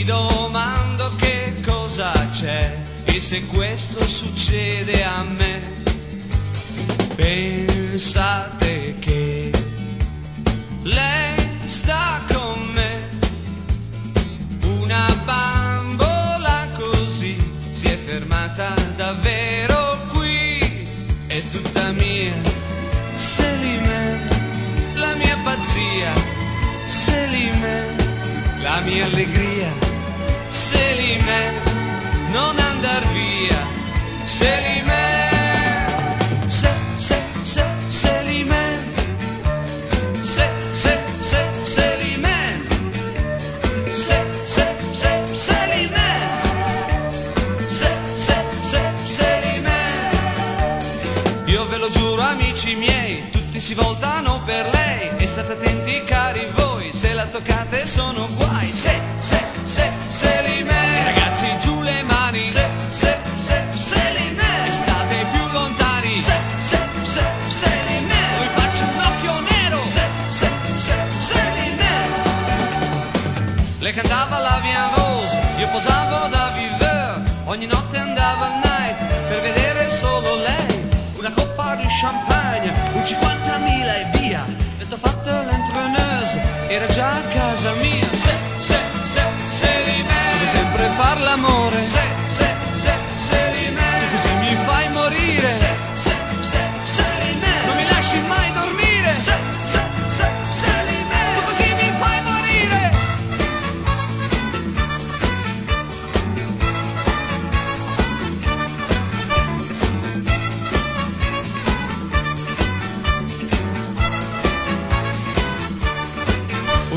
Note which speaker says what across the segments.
Speaker 1: Mi domando che cosa c'è e se questo succede a me. Pensate che lei sta con me, una bambola così si è fermata davvero qui, è tutta mia, Selime, la mia pazzia, Selime, la mia allegria. Selime, non andar via, Selime, se, se, se, Selime, se, se, se, Selime, se, se, se, Selime, se, se, se, Selime. Io ve lo giuro amici miei, tutti si voltano per lei e state attenti cari voi, se la toccate sono guai. Se, se, se, me. Le cantava la Via Rose, io posavo da viveur, ogni notte andavo al night per vedere solo lei, una coppa di champagne, un 50.000 e via, e t'ho fatto l'entreneuse, era già a casa mia,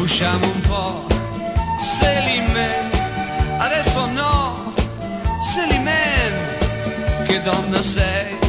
Speaker 1: Usciamo un po', Selimen, adesso no, Selimen, che donna sei?